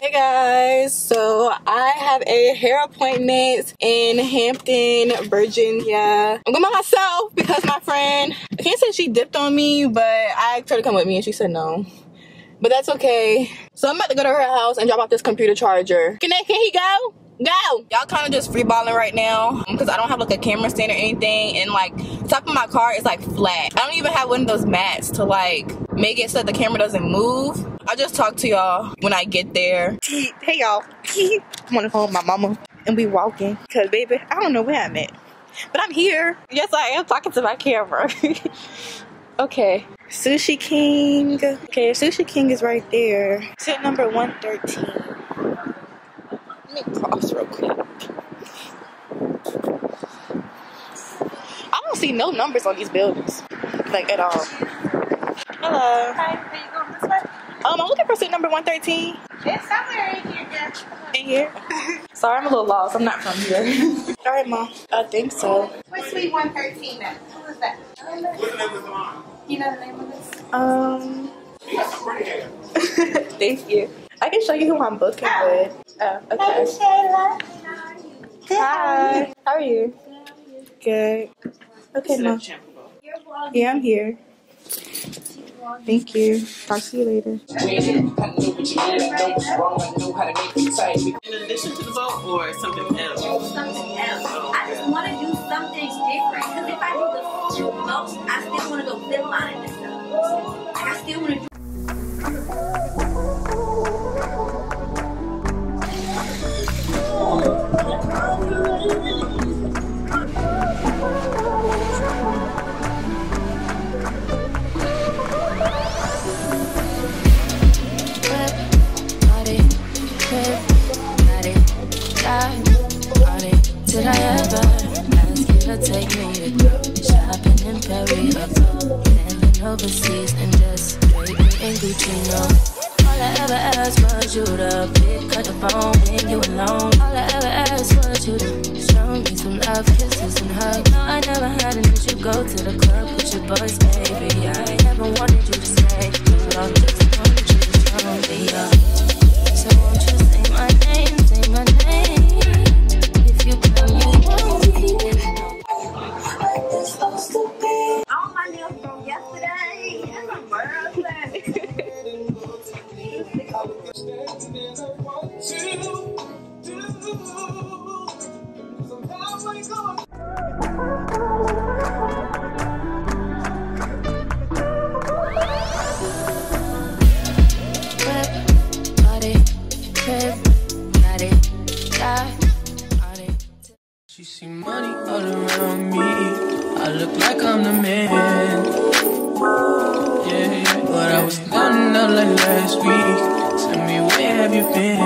Hey guys, so I have a hair appointment in Hampton, Virginia. I'm going by myself because my friend, I can't say she dipped on me, but I tried to come with me and she said no. But that's okay. So I'm about to go to her house and drop off this computer charger. Can, they, can he go? Go! Y'all kind of just freeballing right now um, because I don't have like a camera stand or anything and like top of my car is like flat. I don't even have one of those mats to like make it so the camera doesn't move. I'll just talk to y'all when I get there. Hey y'all. I'm on the phone with my mama and we walking because baby, I don't know where I'm at. But I'm here. Yes, I am talking to my camera. okay. Sushi King. Okay, Sushi King is right there. Tent number 113. Let me cross real quick. I don't see no numbers on these buildings, like at all. Hello. Hi, are you going this way? Um, I'm looking for suite number 113. It's somewhere in here, yeah. In here? Sorry, I'm a little lost. I'm not from here. all right, Mom. I think so. What's suite 113 at? Who is that? You know the name of this? Um. Thank you. I can show you who I'm booking with. Oh, okay. Shayla. Hi. How are you? Good. Okay, Mom. Yeah, I'm here. Thank you. Talk to you later. In addition to the boat or something else? something else. I just want to do something different. Because if I do the most, I still want to go zip lining and stuff. Like, I still want to do and just straight in Gucci? No. All I ever asked was you to pick up the phone when you alone. All I ever asked was you to show me some love, kisses and hugs. No, I never had an issue. Go to the club with your boys, baby. I never wanted you to stay, but I just wanted you to show me up. The man. Yeah, yeah. But I was down out like last week. Tell me where have you been?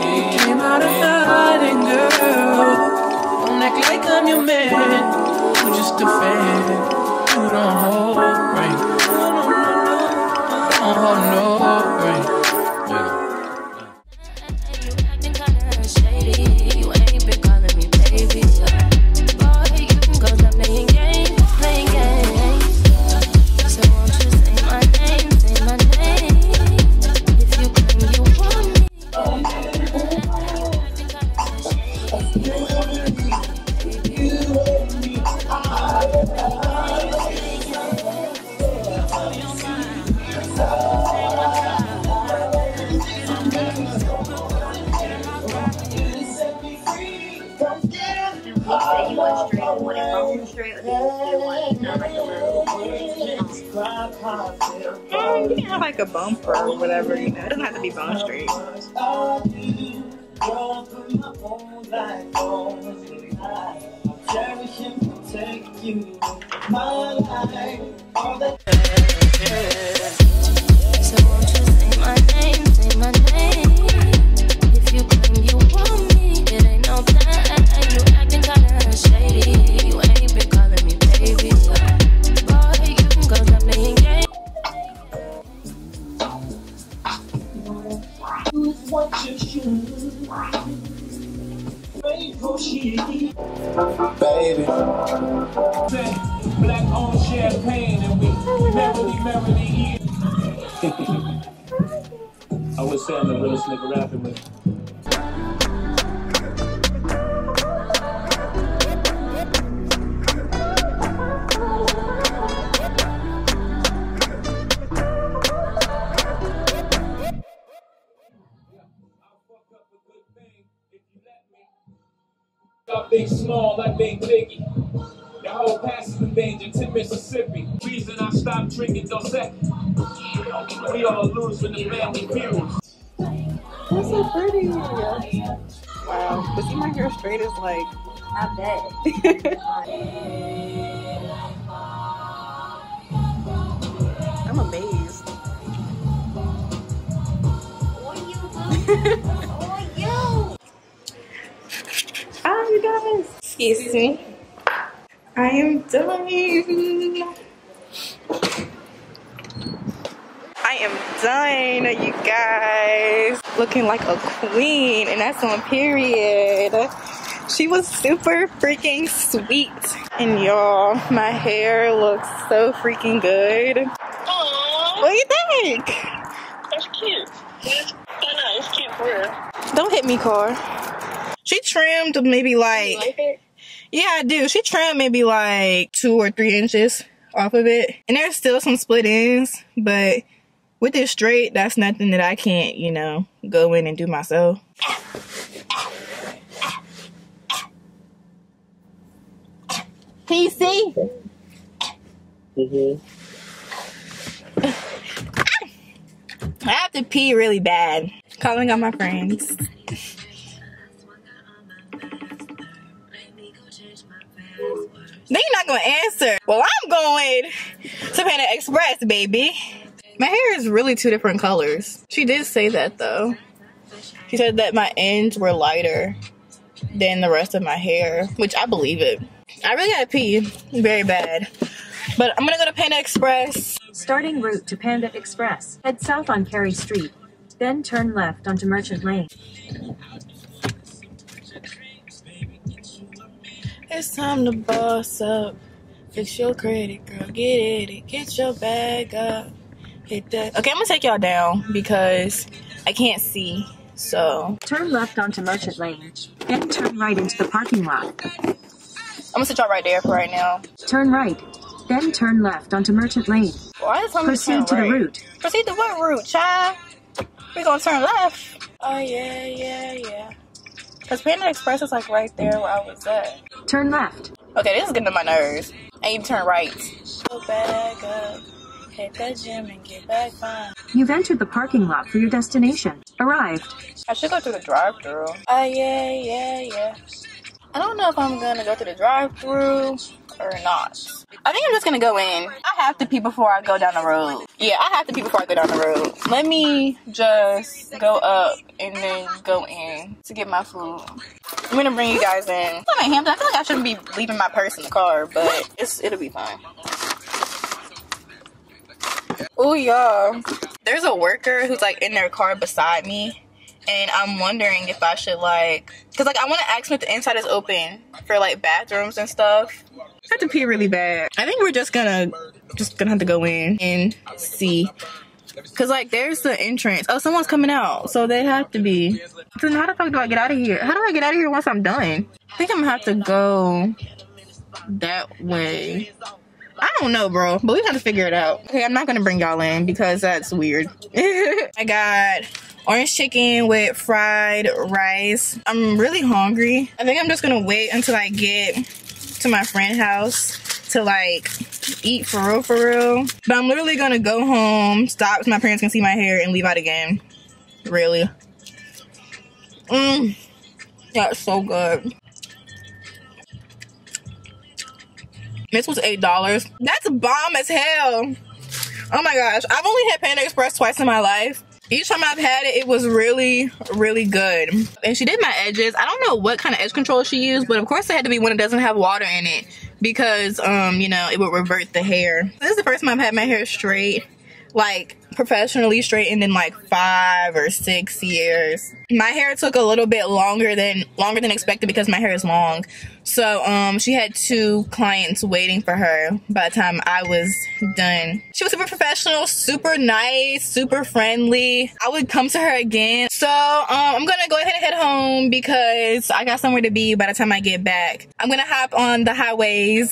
Yeah, came out of hiding, girl. Don't act like I'm your man. I'm just a fan. You don't hold said you want straight, you want it broken straight, or you want it like a little. Mm, you can have like a bumper or whatever, you know. It doesn't have to be bone straight. So won't you say my name, say my name? Baby. Black on champagne and we merrily, merrily eat. say I'm the realest nigga rapping with. Stop being small like being Biggie. Your whole past is in danger to Mississippi. Reason I stopped drinking Dos Equis. We all lose when the family funerals. That's so pretty. Wow. But see my hair straight is like I bet. I'm amazed. Oh, you. Ah, you guys. Excuse me. I am done. I am done, you guys. Looking like a queen, and that's on period. She was super freaking sweet. And y'all, my hair looks so freaking good. What do you think? That's cute. I know, it's cute for real. Don't hit me, car. She trimmed maybe like, Like it? Yeah, I do. She trimmed maybe like two or three inches off of it. And there's still some split ends, but with it straight, that's nothing that I can't, you know, go in and do myself. Can you see? Mm-hmm. I have to pee really bad. Calling on my friends. You're not gonna answer. Well, I'm going to Panda Express, baby. My hair is really two different colors. She did say that though. She said that my ends were lighter than the rest of my hair, which I believe it. I really gotta pee very bad. But I'm gonna go to Panda Express. Starting route to Panda Express. Head south on Carey Street. Then turn left onto Merchant Lane. It's time to boss up. Fix your credit, girl. Get it. Get your bag up. Hit that. Okay, I'm gonna take y'all down because I can't see. So Turn left onto Merchant Lane. Then turn right into the parking lot. I'm gonna sit y'all right there for right now. Turn right. Then turn left onto Merchant Lane. Why is Proceed to the route. Proceed to what route, child? We gonna turn left. Oh yeah, yeah, yeah. Cause Panda Express is like right there where I was at. Turn left. Okay, this is getting to my nerves. And you turn right. Go back up. Hit that gym and get back fine. You've entered the parking lot for your destination. Arrived. I should go through the drive-through. Ah, oh yeah, yeah, yeah. I don't know if I'm gonna go through the drive-through or not. I think I'm just gonna go in. I have to pee before I go down the road. Yeah, I have to pee before I go down the road. Let me just go up and then go in to get my food. I'm gonna bring you guys in. I'm in Hampton. I feel like I shouldn't be leaving my purse in the car, but it's it'll be fine. Oh y'all. There's a worker who's like in their car beside me and I'm wondering if I should like, cause like I want to ask them if the inside is open for like bathrooms and stuff. I have to pee really bad. I think we're just gonna, just gonna have to go in and see. Cause like there's the entrance. Oh, someone's coming out, so they have to be. So how the fuck do I get out of here? How do I get out of here once I'm done? I think I'm gonna have to go that way. I don't know, bro, but we have to figure it out. Okay, I'm not gonna bring y'all in because that's weird. I got orange chicken with fried rice. I'm really hungry. I think I'm just gonna wait until I get to my friend's house to like eat for real, for real. But I'm literally gonna go home, stop so my parents can see my hair, and leave out again. Really. Mmm. That's so good. This was eight dollars. That's bomb as hell. Oh my gosh. I've only had Panda Express twice in my life. Each time I've had it, it was really, really good. And she did my edges. I don't know what kind of edge control she used, but of course it had to be one that doesn't have water in it because, um, you know, it would revert the hair. This is the first time I've had my hair straight. like professionally straightened in like five or six years. My hair took a little bit longer than longer than expected because my hair is long. So um she had two clients waiting for her by the time I was done. She was super professional, super nice, super friendly. I would come to her again. So um I'm gonna go ahead and head home because I got somewhere to be by the time I get back. I'm gonna hop on the highways